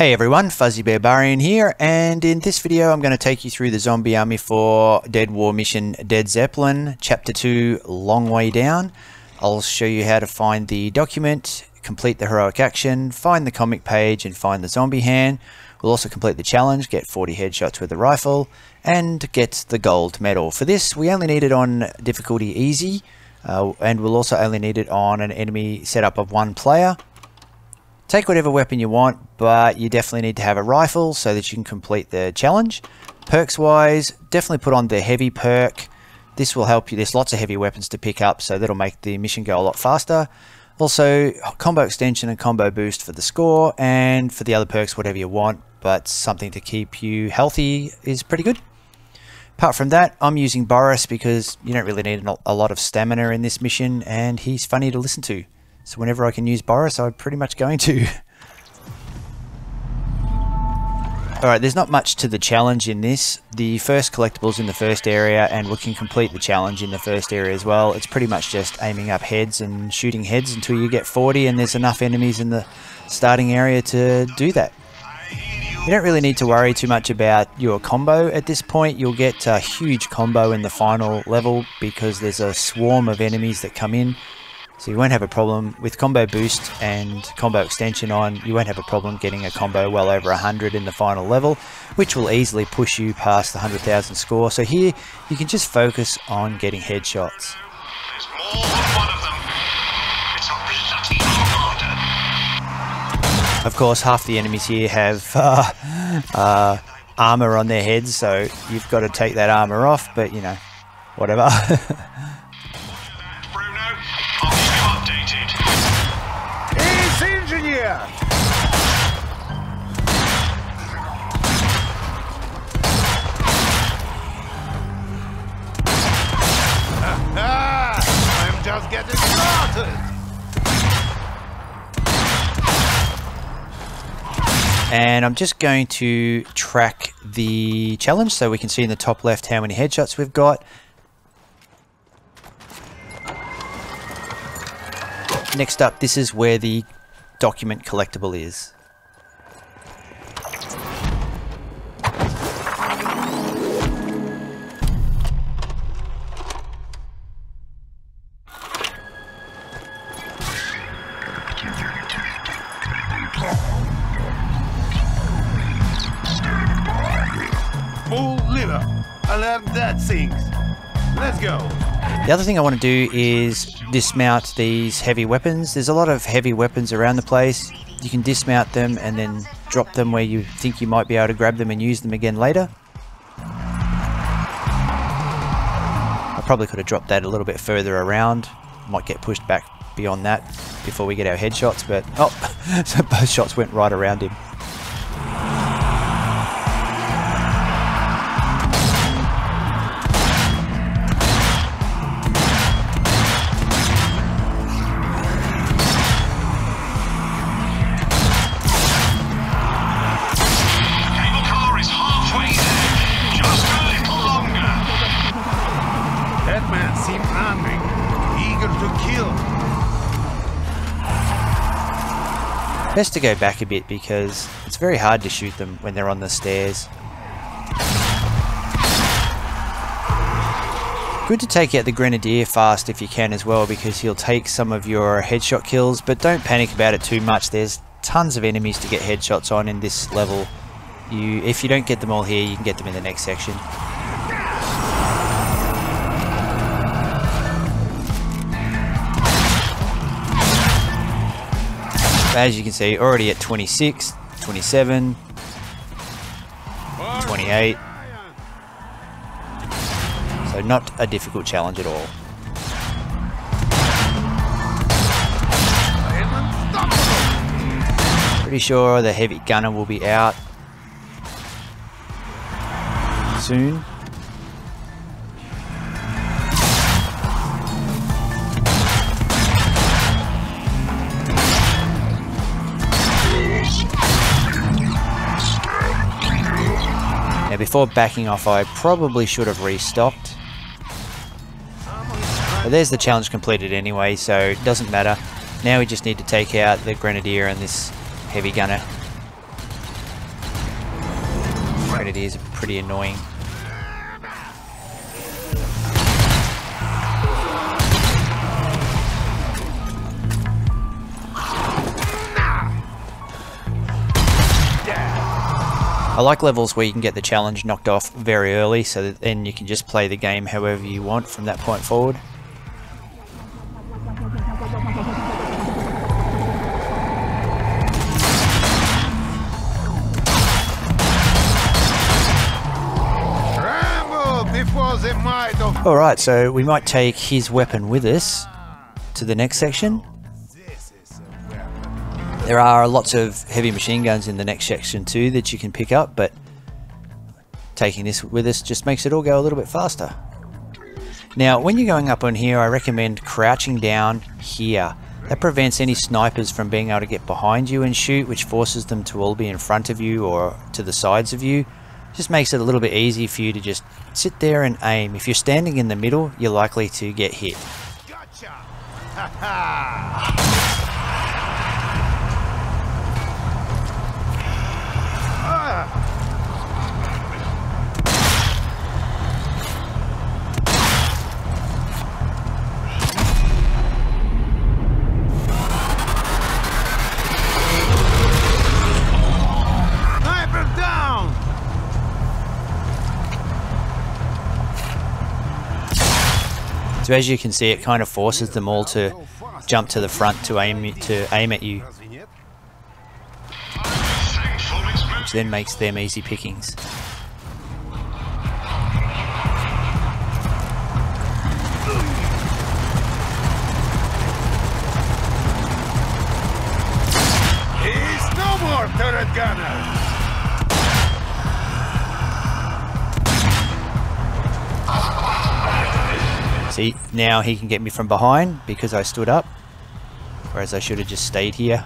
Hey everyone, Fuzzy Bearbarian here, and in this video I'm going to take you through the Zombie Army 4 Dead War mission Dead Zeppelin, Chapter 2, Long Way Down. I'll show you how to find the document, complete the heroic action, find the comic page and find the zombie hand. We'll also complete the challenge, get 40 headshots with the rifle, and get the gold medal. For this we only need it on difficulty easy, uh, and we'll also only need it on an enemy setup of one player. Take whatever weapon you want, but you definitely need to have a rifle so that you can complete the challenge. Perks wise, definitely put on the heavy perk. This will help you. There's lots of heavy weapons to pick up, so that'll make the mission go a lot faster. Also, combo extension and combo boost for the score, and for the other perks, whatever you want, but something to keep you healthy is pretty good. Apart from that, I'm using Boris because you don't really need a lot of stamina in this mission, and he's funny to listen to. So whenever I can use Boris, I'm pretty much going to. Alright, there's not much to the challenge in this. The first collectibles in the first area, and we can complete the challenge in the first area as well. It's pretty much just aiming up heads and shooting heads until you get 40, and there's enough enemies in the starting area to do that. You don't really need to worry too much about your combo at this point. You'll get a huge combo in the final level because there's a swarm of enemies that come in so you won't have a problem with combo boost and combo extension on, you won't have a problem getting a combo well over 100 in the final level, which will easily push you past the 100,000 score. So here you can just focus on getting headshots. Of course, half the enemies here have uh, uh, armor on their heads, so you've got to take that armor off, but you know, whatever. And I'm just going to track the challenge so we can see in the top left how many headshots we've got. Next up, this is where the document collectible is. That things. Let's go. The other thing I want to do is dismount these heavy weapons. There's a lot of heavy weapons around the place. You can dismount them and then drop them where you think you might be able to grab them and use them again later. I probably could have dropped that a little bit further around. Might get pushed back beyond that before we get our headshots, but oh, so both shots went right around him. Best to go back a bit because it's very hard to shoot them when they're on the stairs. Good to take out the Grenadier fast if you can as well because he'll take some of your headshot kills but don't panic about it too much. There's tons of enemies to get headshots on in this level. You, If you don't get them all here you can get them in the next section. As you can see, already at 26, 27, 28. So not a difficult challenge at all. Pretty sure the heavy gunner will be out soon. before backing off, I probably should have restocked. But there's the challenge completed anyway, so it doesn't matter. Now we just need to take out the Grenadier and this Heavy Gunner. Grenadiers are pretty annoying. I like levels where you can get the challenge knocked off very early so that then you can just play the game however you want from that point forward. Alright, so we might take his weapon with us to the next section. There are lots of heavy machine guns in the next section too that you can pick up, but taking this with us just makes it all go a little bit faster. Now, when you're going up on here, I recommend crouching down here. That prevents any snipers from being able to get behind you and shoot, which forces them to all be in front of you or to the sides of you. Just makes it a little bit easy for you to just sit there and aim. If you're standing in the middle, you're likely to get hit. Gotcha. So as you can see, it kind of forces them all to jump to the front to aim to aim at you, which then makes them easy pickings. Turret gunner. See, now he can get me from behind because I stood up. Whereas I should have just stayed here.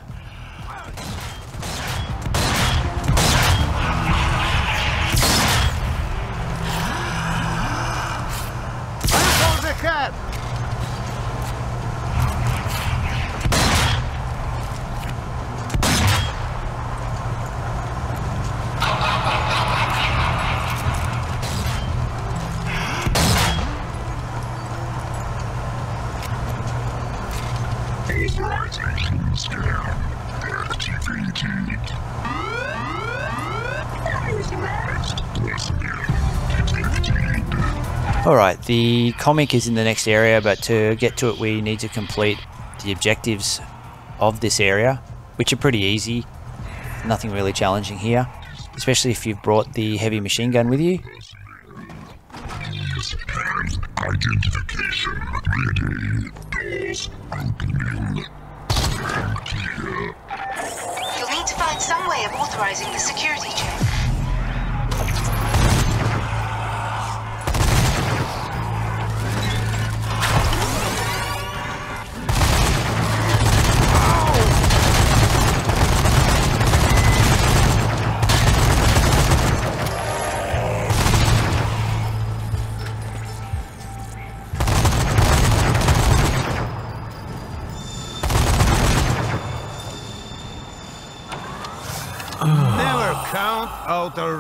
Alright, the comic is in the next area, but to get to it we need to complete the objectives of this area, which are pretty easy. Nothing really challenging here, especially if you've brought the heavy machine gun with you. Identification ready. Doors opening. You'll need to find some way of authorizing the security check. Count out a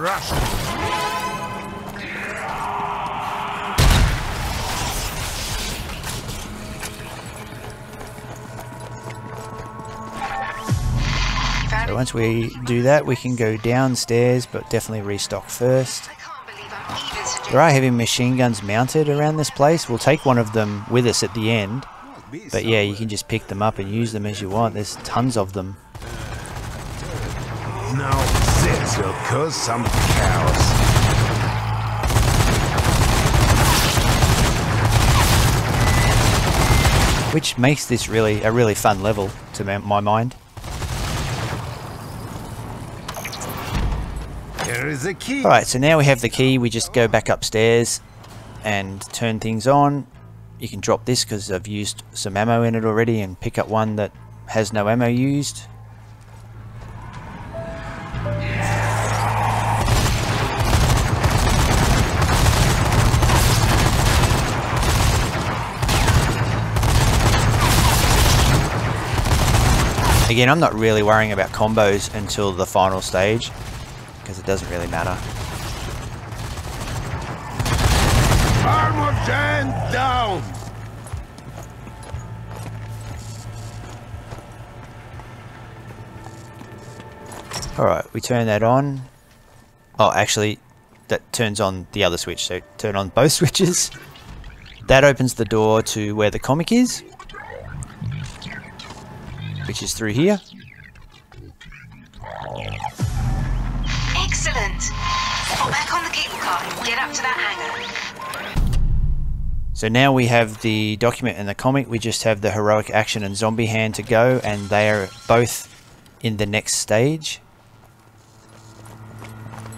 So once we do that, we can go downstairs, but definitely restock first. There are heavy machine guns mounted around this place. We'll take one of them with us at the end. But yeah, you can just pick them up and use them as you want. There's tons of them. Now this will cause some chaos. Which makes this really a really fun level to my mind. Here is the key. Alright, so now we have the key, we just go back upstairs and turn things on. You can drop this because I've used some ammo in it already and pick up one that has no ammo used. Again, I'm not really worrying about combos until the final stage, because it doesn't really matter. Armageddon down! Alright, we turn that on. Oh, actually, that turns on the other switch, so turn on both switches. That opens the door to where the comic is which is through here. Excellent. Back on the cable car and get up to that hangar. So now we have the document and the comic, we just have the heroic action and zombie hand to go, and they are both in the next stage.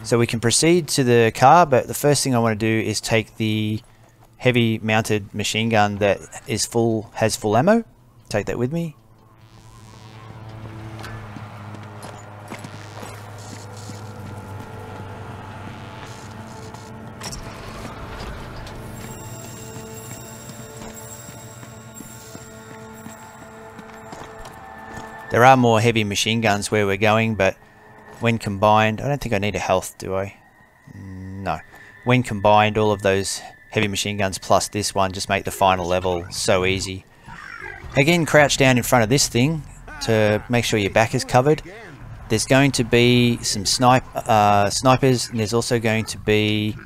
So we can proceed to the car, but the first thing I want to do is take the heavy mounted machine gun that is full, has full ammo. Take that with me. There are more heavy machine guns where we're going, but when combined, I don't think I need a health, do I? No. When combined, all of those heavy machine guns plus this one just make the final level so easy. Again, crouch down in front of this thing to make sure your back is covered. There's going to be some snipe uh, snipers, and there's also going to be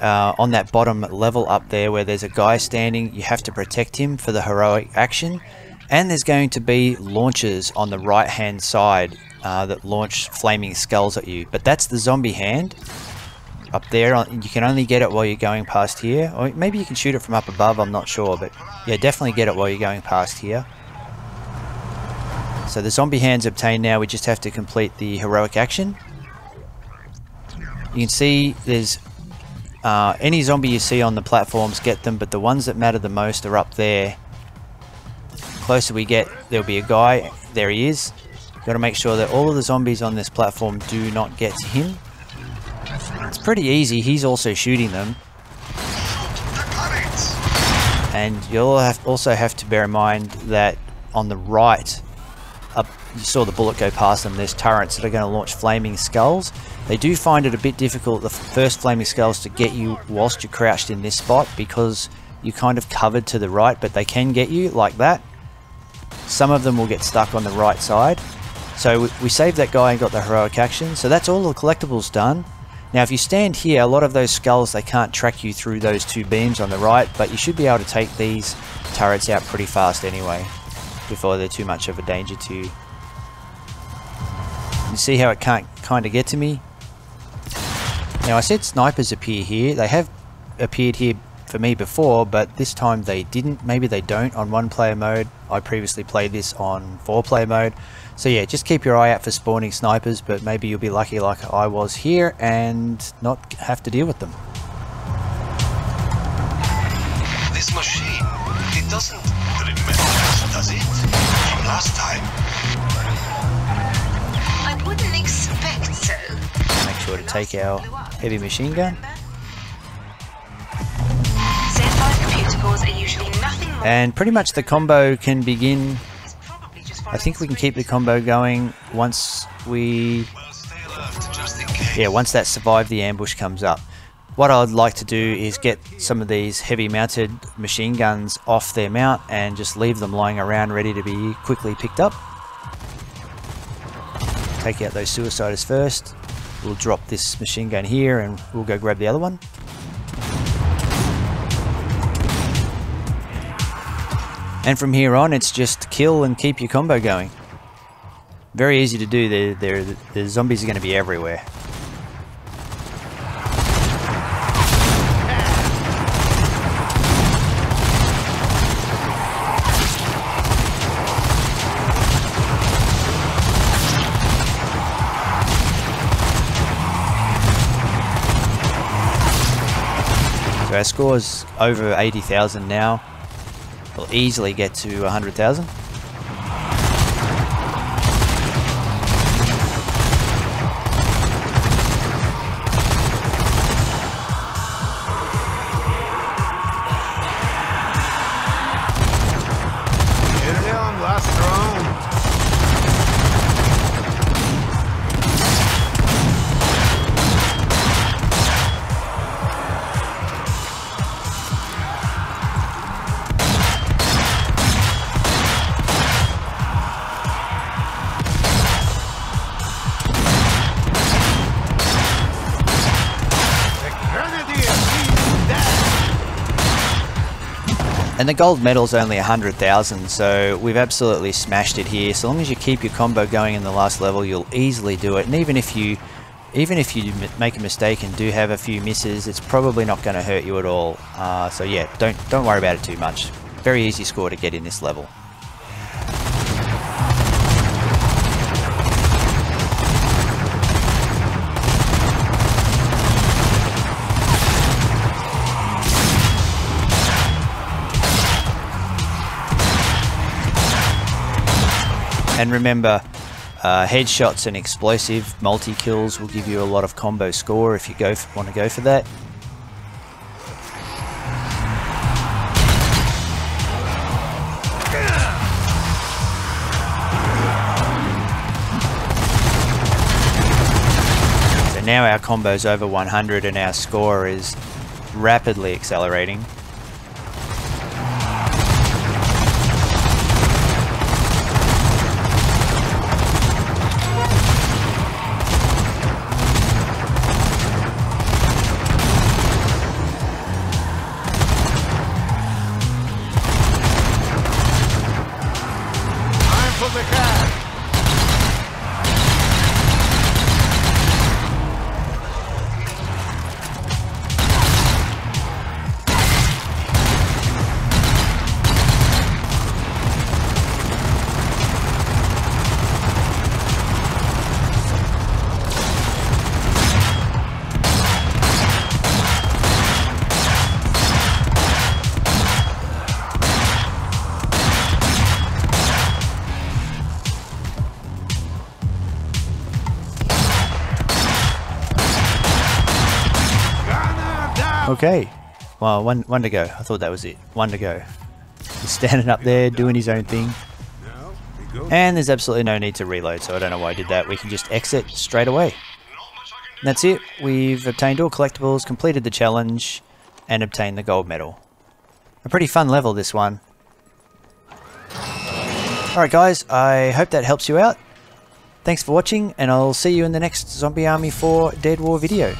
uh, on that bottom level up there where there's a guy standing. You have to protect him for the heroic action. And there's going to be launchers on the right hand side uh, that launch flaming skulls at you. But that's the zombie hand up there. You can only get it while you're going past here. Or maybe you can shoot it from up above, I'm not sure. But yeah, definitely get it while you're going past here. So the zombie hand's obtained now. We just have to complete the heroic action. You can see there's uh, any zombie you see on the platforms, get them. But the ones that matter the most are up there closer we get, there'll be a guy. There he is. Got to make sure that all of the zombies on this platform do not get to him. It's pretty easy. He's also shooting them. And you'll have also have to bear in mind that on the right, up you saw the bullet go past them. There's turrets that are going to launch flaming skulls. They do find it a bit difficult, the first flaming skulls, to get you whilst you're crouched in this spot because you're kind of covered to the right, but they can get you like that. Some of them will get stuck on the right side. So we, saved that guy and got the heroic action. So that's all the collectibles done. Now if you stand here, a lot of those skulls, they can't track you through those two beams on the right, but you should be able to take these turrets out pretty fast anyway, before they're too much of a danger to you. You see how it can't kind of get to me? Now I said snipers appear here. They have appeared here for me before, but this time they didn't. Maybe they don't on one player mode. I previously played this on four player mode. So yeah, just keep your eye out for spawning snipers, but maybe you'll be lucky like I was here and not have to deal with them. This machine, it doesn't remember, does it? From last time. I wouldn't expect so. Make sure to take our heavy machine gun. And pretty much the combo can begin. It's probably just I think we can keep the combo going once we, Well, stay alert, just in case. yeah, once that survive the ambush comes up. What I'd like to do is get some of these heavy mounted machine guns off their mount and just leave them lying around ready to be quickly picked up. Take out those suiciders first. We'll drop this machine gun here and we'll go grab the other one. And from here on, it's just kill and keep your combo going. Very easy to do. The, the, the zombies are going to be everywhere. So our score's over 80,000 now. We'll easily get to 100,000. And the gold medal's only 100,000, so we've absolutely smashed it here. So long as you keep your combo going in the last level, you'll easily do it. And even if you even if you make a mistake and do have a few misses, it's probably not going to hurt you at all. Uh, so yeah, don't don't worry about it too much. Very easy score to get in this level. And remember, uh, headshots and explosive multi-kills will give you a lot of combo score if you go want to go for that. So now our combo's over 100 and our score is rapidly accelerating. Okay. Well, one, one to go. I thought that was it. One to go. He's standing up there doing his own thing. And there's absolutely no need to reload, so I don't know why I did that. We can just exit straight away. And that's it. We've obtained all collectibles, completed the challenge, and obtained the gold medal. A pretty fun level, this one. Alright guys, I hope that helps you out. Thanks for watching, and I'll see you in the next Zombie Army 4 Dead War video.